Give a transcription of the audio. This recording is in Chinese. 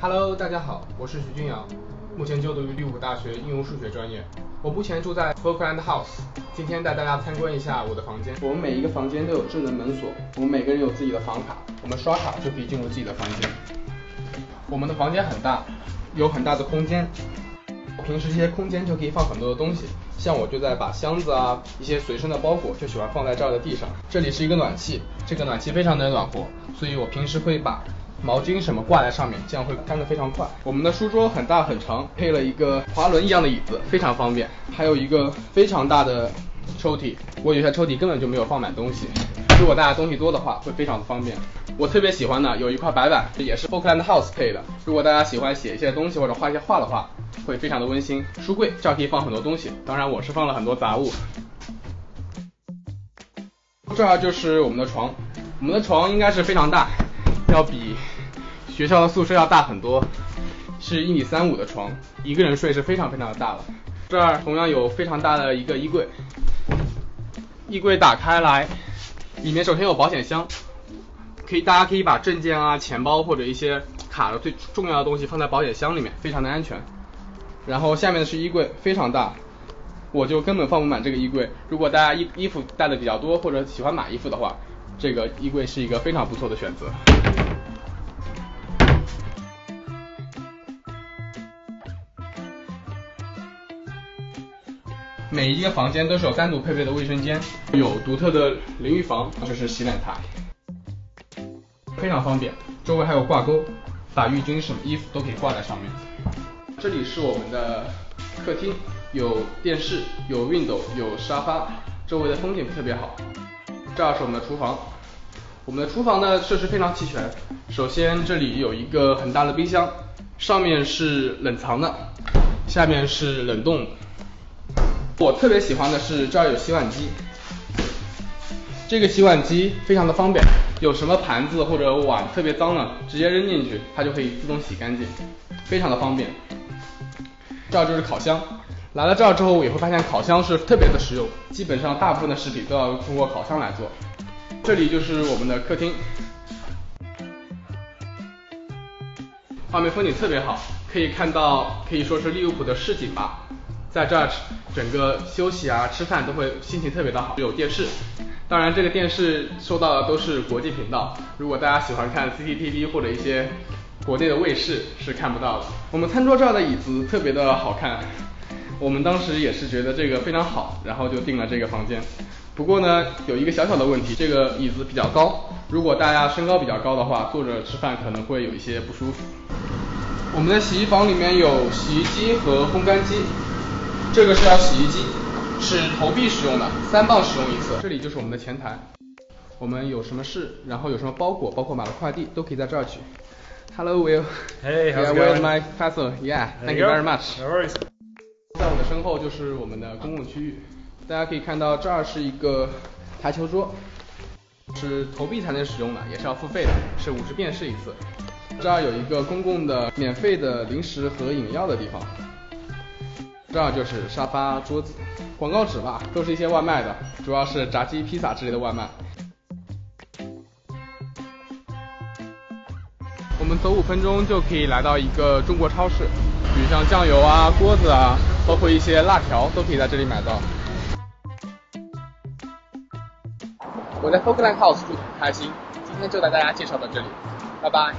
Hello，大家好，我是徐俊阳，目前就读于利物浦大学应用数学专业。我目前住在 Falkland House，今天带大家参观一下我的房间。我们每一个房间都有智能门锁，我们每个人有自己的房卡，我们刷卡就可以进入自己的房间。我们的房间很大，有很大的空间。平时这些空间就可以放很多的东西，像我就在把箱子啊一些随身的包裹就喜欢放在这儿的地上。这里是一个暖气，这个暖气非常的暖和，所以我平时会把毛巾什么挂在上面，这样会干得非常快。我们的书桌很大很长，配了一个滑轮一样的椅子，非常方便。还有一个非常大的抽屉，我有些抽屉根本就没有放满东西。如果大家东西多的话，会非常的方便。我特别喜欢的有一块白板，也是 Falkland House 配的。如果大家喜欢写一些东西或者画一些画的话，会非常的温馨。书柜这儿可以放很多东西，当然我是放了很多杂物。这儿就是我们的床，我们的床应该是非常大，要比学校的宿舍要大很多，是一米三五的床，一个人睡是非常非常的大了。这儿同样有非常大的一个衣柜，衣柜打开来。里面首先有保险箱，可以大家可以把证件啊、钱包或者一些卡的最重要的东西放在保险箱里面，非常的安全。然后下面的是衣柜，非常大，我就根本放不满这个衣柜。如果大家衣衣服带的比较多或者喜欢买衣服的话，这个衣柜是一个非常不错的选择。每一个房间都是有单独配备的卫生间，有独特的淋浴房，就是洗脸台，非常方便。周围还有挂钩，把浴巾什么衣服都可以挂在上面。这里是我们的客厅，有电视，有熨斗有沙发，周围的风景特别好。这儿是我们的厨房，我们的厨房呢设施非常齐全。首先这里有一个很大的冰箱，上面是冷藏的，下面是冷冻。我特别喜欢的是这儿有洗碗机，这个洗碗机非常的方便，有什么盘子或者碗特别脏了，直接扔进去，它就可以自动洗干净，非常的方便。这儿就是烤箱，来了这儿之后我也会发现烤箱是特别的实用，基本上大部分的食品都要通过烤箱来做。这里就是我们的客厅，画面风景特别好，可以看到可以说是利物浦的市景吧。在这儿整个休息啊、吃饭都会心情特别的好。有电视，当然这个电视收到的都是国际频道。如果大家喜欢看 CCTV 或者一些国内的卫视是看不到的。我们餐桌这儿的椅子特别的好看，我们当时也是觉得这个非常好，然后就订了这个房间。不过呢，有一个小小的问题，这个椅子比较高，如果大家身高比较高的话，坐着吃饭可能会有一些不舒服。我们的洗衣房里面有洗衣机和烘干机。这个是要洗衣机，是投币使用的，三磅使用一次。这里就是我们的前台，我们有什么事，然后有什么包裹，包括买了快递，都可以在这儿取。Hello Will. Hey, how's Yeah, it where's going? my parcel? Yeah, thank you you very much. No worries. 我的身后就是我们的公共区域，大家可以看到这儿是一个台球桌，是投币才能使用的，也是要付费的，是五十便士一次。这儿有一个公共的免费的零食和饮料的地方。这儿就是沙发、桌子，广告纸吧，都是一些外卖的，主要是炸鸡、披萨之类的外卖。我们走五分钟就可以来到一个中国超市，比如像酱油啊、锅子啊，包括一些辣条都可以在这里买到。我在 Folkland House 住得很开心，今天就带大家介绍到这里，拜拜。